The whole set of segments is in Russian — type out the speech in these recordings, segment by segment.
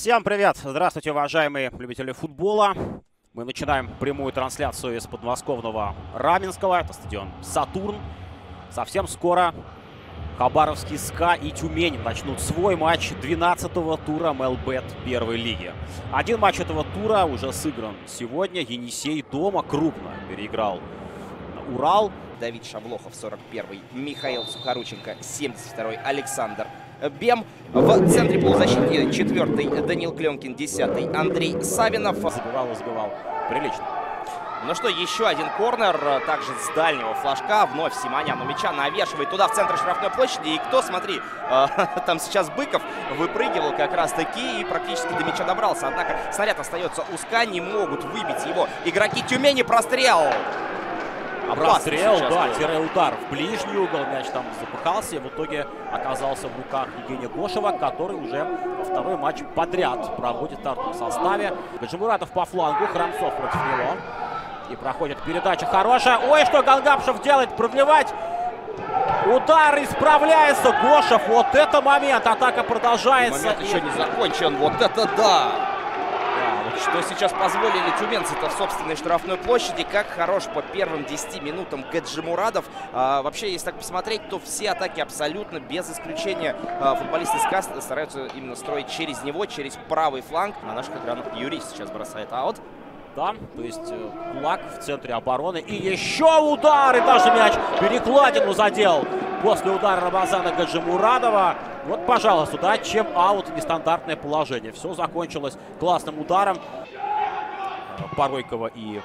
Всем привет! Здравствуйте, уважаемые любители футбола. Мы начинаем прямую трансляцию из подмосковного Раменского. Это стадион «Сатурн». Совсем скоро Хабаровский СКА и Тюмень начнут свой матч 12-го тура МЛБет первой лиги. Один матч этого тура уже сыгран сегодня. Енисей дома крупно переиграл Урал. Давид Шавлохов 41-й, Михаил Сухорученко 72-й, Александр Бем. В центре полузащиты четвертый Данил Кленкин, десятый Андрей Савинов. Забивал и забивал. Прилично. Ну что, еще один корнер, также с дальнего флажка. Вновь Симонян у мяча навешивает туда, в центр штрафной площади. И кто, смотри, э, там сейчас Быков выпрыгивал как раз-таки и практически до мяча добрался. Однако снаряд остается узка, не могут выбить его игроки Тюмени. Прострел Прострел, да, тире-удар в ближний угол. Мяч там запыхался и в итоге оказался в руках Евгения Гошева, который уже второй матч подряд проводит в стартовом составе. Гаджимуратов по флангу, Храмцов против него. И проходит передача хорошая. Ой, что Гангапшев делает, продлевать. Удар исправляется Гошев. Вот это момент. Атака продолжается. Момент еще не закончен. Вот это да! Что сейчас позволили тюменцы-то в собственной штрафной площади. Как хорош по первым 10 минутам Гаджимурадов. А, вообще, если так посмотреть, то все атаки абсолютно без исключения а, футболисты СКА стараются именно строить через него, через правый фланг. На наших экранах Юрий сейчас бросает аут. Да, то есть э, кулак в центре обороны. И еще удар, и даже мяч перекладину задел после удара Рамазана Гаджимурадова. Вот, пожалуйста, да, чем аут нестандартное положение. Все закончилось классным ударом Поройкова и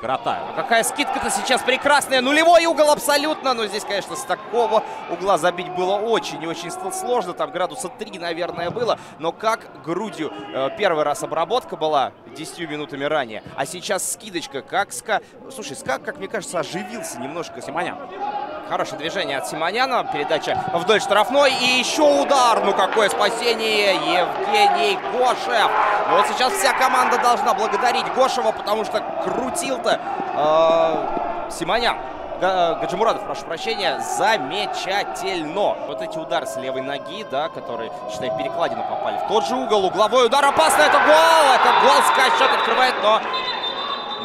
Каратаева. А какая скидка-то сейчас прекрасная. Нулевой угол абсолютно. Но здесь, конечно, с такого угла забить было очень и очень сложно. Там градуса 3, наверное, было. Но как грудью э, первый раз обработка была 10 минутами ранее. А сейчас скидочка. Как ска... Слушай, ска, как мне кажется, оживился немножко. Симонян. Хорошее движение от Симоняна. Передача вдоль штрафной. И еще удар. Ну какое спасение. Евгений Гошев. Вот сейчас вся команда должна благодарить Гошева, потому что крутил-то э, Симонян. Гаджимурадов, прошу прощения, замечательно. Вот эти удары с левой ноги, да, которые, считай, перекладину попали в тот же угол. Угловой удар опасно, это гол! Это гол, Скай счет открывает, но...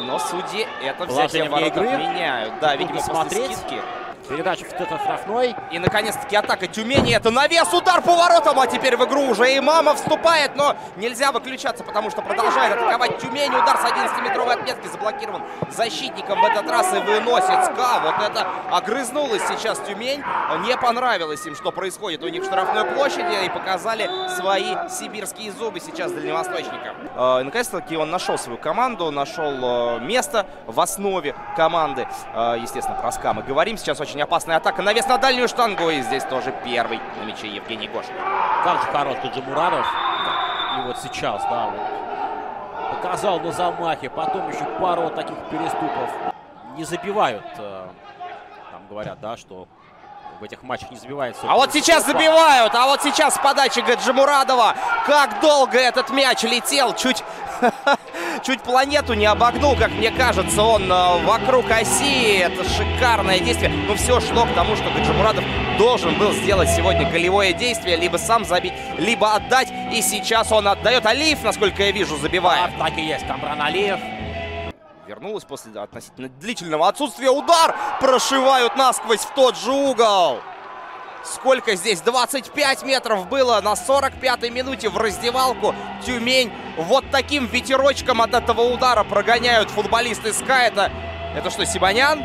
Но судьи это взятие ворот игры. отменяют. Да, видимо, после скидки. Передача в этот штрафной. И, наконец-таки, атака Тюмени. Это навес, удар по воротам. А теперь в игру уже и мама вступает. Но нельзя выключаться, потому что продолжает атаковать Тюмень. Удар с 11-метровой отметки заблокирован защитником в этот раз и выносит СКА. Вот это огрызнулась сейчас Тюмень. Не понравилось им, что происходит у них в штрафной площади. И показали свои сибирские зубы сейчас дальневосточника. Э, наконец-таки он нашел свою команду, нашел э, место в основе команды. Э, естественно, про СКА мы говорим. Сейчас очень очень опасная атака. Навес на дальнюю штангу. И здесь тоже первый на мяче Евгений Гош. Как же короткий Джамурадов. И вот сейчас, да, вот показал на замахе. Потом еще пару таких переступов. Не забивают. Э, там говорят, да, что в этих матчах не забивается. А вот сейчас забивают, а вот сейчас с подачи Гаджимурадова. Как долго этот мяч летел, чуть, чуть планету не обогнул, как мне кажется, он э, вокруг оси. Это шикарное действие. Но все шло к тому, что Гаджимурадов должен был сделать сегодня голевое действие, либо сам забить, либо отдать. И сейчас он отдает. Алиев, насколько я вижу, забивает. Да, так и есть, Камран Алиев. Вернулась после относительно длительного отсутствия. Удар! Прошивают насквозь в тот же угол. Сколько здесь? 25 метров было на 45-й минуте в раздевалку. Тюмень вот таким ветерочком от этого удара прогоняют футболисты СКА. Это, это что, Сибанян?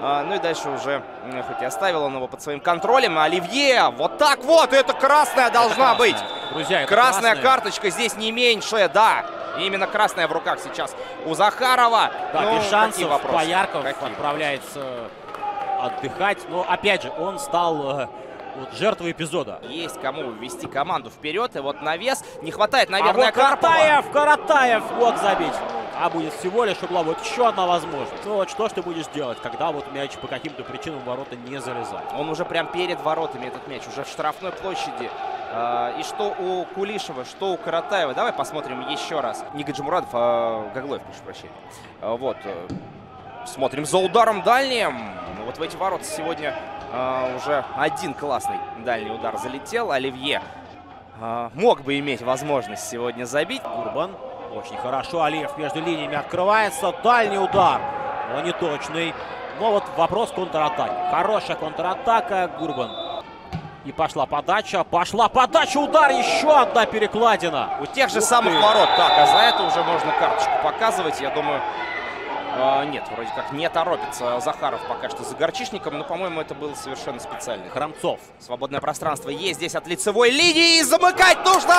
А, ну и дальше уже, хоть и оставил он его под своим контролем, Оливье, вот так вот, это красная должна быть. Друзья, красная, красная карточка здесь не меньшая, да. И именно красная в руках сейчас у Захарова. Да, ну, без шансов Поярков какие? отправляется отдыхать. Но опять же, он стал э, вот жертвой эпизода. Есть кому ввести команду вперед. И вот навес. Не хватает, наверное, а вот Каратаев, Каратаев мог забить. А будет всего лишь угла. Вот еще одна возможность. Ну вот что ж ты будешь делать, когда вот мяч по каким-то причинам ворота не залезает? Он уже прям перед воротами этот мяч. Уже в штрафной площади. А, и что у Кулишева, что у Каратаева. Давай посмотрим еще раз. Не Гаджимурадов, а Гаглоев, прошу прощения. А, вот. Э, смотрим за ударом дальним. Вот в эти ворота сегодня а, уже один классный дальний удар залетел. Оливье мог бы иметь возможность сегодня забить. Гурбан. Очень хорошо. Алиев между линиями открывается. Дальний удар. Но не точный. Но вот вопрос контратаки. Хорошая контратака. Гурбан. И пошла подача. Пошла подача. Удар. Еще одна перекладина. У тех же Ух самых ты. ворот. Так, а за это уже можно карточку показывать. Я думаю, а, нет, вроде как не торопится Захаров пока что за горчишником. Но, по-моему, это было совершенно специально. Храмцов. Свободное пространство есть здесь от лицевой линии. И замыкать нужно!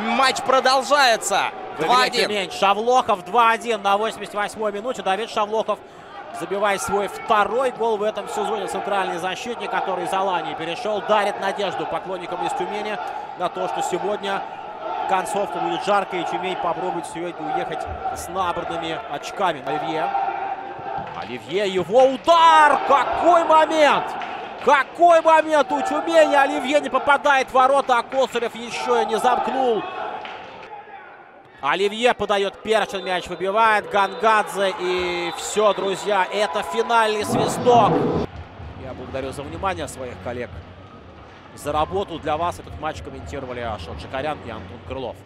Матч продолжается. В игре 2-1. Тюмень. Шавлохов 2-1 на 88-й минуте. Давид Шавлохов забивает свой второй гол в этом сезоне. Центральный защитник, который из Алании перешел, дарит надежду поклонникам из Тюмени на то, что сегодня концовка будет жаркой, и Тюмень попробует сегодня уехать с набранными очками. Оливье. Оливье, его удар! Какой момент! Какой момент у Тюмени! Оливье не попадает в ворота, а Косарев еще и не замкнул. Оливье подает Перчин, мяч выбивает, Гангадзе и все, друзья, это финальный свисток. Я благодарю за внимание своих коллег. За работу для вас этот матч комментировали Ашот Шакарян и Антон Крылов.